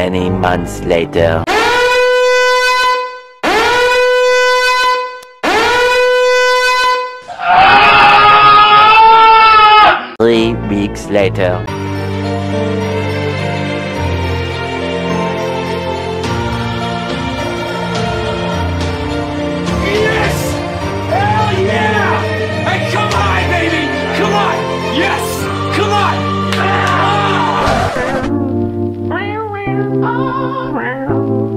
many months later. Three weeks later. Oh,